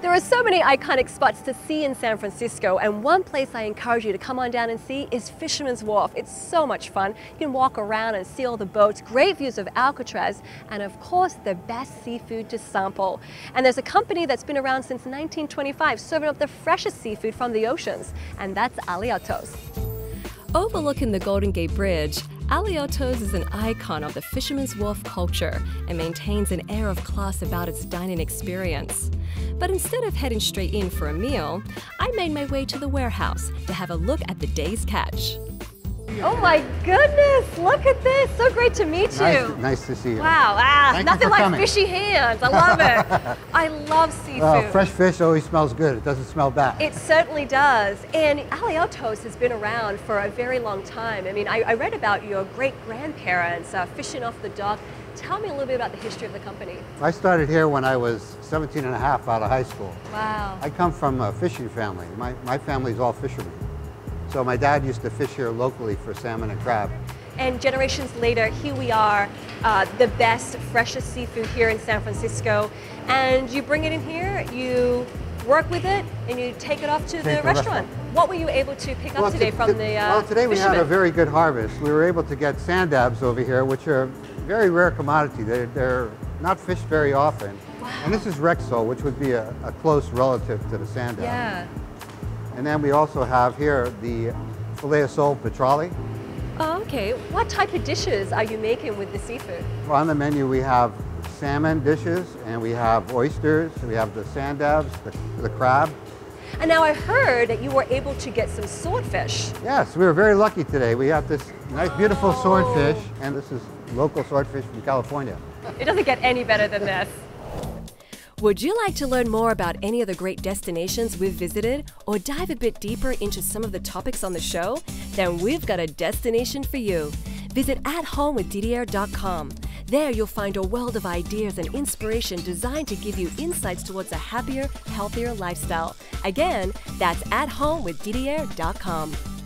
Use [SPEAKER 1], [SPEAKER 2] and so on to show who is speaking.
[SPEAKER 1] There are so many iconic spots to see in San Francisco, and one place I encourage you to come on down and see is Fisherman's Wharf. It's so much fun. You can walk around and see all the boats, great views of Alcatraz, and of course, the best seafood to sample. And there's a company that's been around since 1925, serving up the freshest seafood from the oceans, and that's Alioto's.
[SPEAKER 2] Overlooking the Golden Gate Bridge, Alioto's is an icon of the Fisherman's Wharf culture and maintains an air of class about its dining experience. But instead of heading straight in for a meal, I made my way to the warehouse to have a look at the day's catch.
[SPEAKER 1] Oh my goodness, look at this. So great to meet you.
[SPEAKER 3] Nice, nice to see you.
[SPEAKER 1] Wow, ah,
[SPEAKER 3] Thank
[SPEAKER 1] nothing like
[SPEAKER 3] coming.
[SPEAKER 1] fishy hands. I love it. I love seafood.
[SPEAKER 3] Fresh fish always smells good. It doesn't smell bad.
[SPEAKER 1] It certainly does. And Alioto's has been around for a very long time. I mean, I, I read about your great grandparents uh, fishing off the dock. Tell me a little bit about the history of the company.
[SPEAKER 3] I started here when I was 17 and a half out of high school.
[SPEAKER 1] Wow.
[SPEAKER 3] I come from a fishing family. My, my family's all fishermen. So my dad used to fish here locally for salmon and crab.
[SPEAKER 1] And generations later, here we are, uh, the best, freshest seafood here in San Francisco. And you bring it in here, you work with it, and you take it off to
[SPEAKER 3] Take
[SPEAKER 1] the
[SPEAKER 3] the
[SPEAKER 1] restaurant.
[SPEAKER 3] restaurant.
[SPEAKER 1] What were you able to pick up today
[SPEAKER 3] to-
[SPEAKER 1] from the uh,
[SPEAKER 3] well, today we had a very good harvest. We were able to get sand dabs over here, which are a very rare commodity. They're, they're not fished very often. And this is Rex sole, which would be a, a close relative to the sand dab.
[SPEAKER 1] Yeah.
[SPEAKER 3] And then we also have here the filet of sole petrale.
[SPEAKER 1] Oh, okay. What type of dishes are you making with the seafood?
[SPEAKER 3] Well, on the menu we have salmon dishes and we have oysters, we have the sand dabs, the, the crab.
[SPEAKER 1] And now I heard that you were able to get some swordfish.
[SPEAKER 3] Yes, we were very lucky today. We have this nice beautiful
[SPEAKER 1] Oh.
[SPEAKER 3] swordfish and this is local swordfish from California.
[SPEAKER 1] It doesn't get any better than this.
[SPEAKER 2] Would you like to learn more about any of the great destinations we've visited or dive a bit deeper into some of the topics on the show? Then we've got a destination for you. Visit athomewithdidiayer.com. There you'll find a world of ideas and inspiration designed to give you insights towards a happier, healthier lifestyle. Again, that's athomewithdidiayer.com.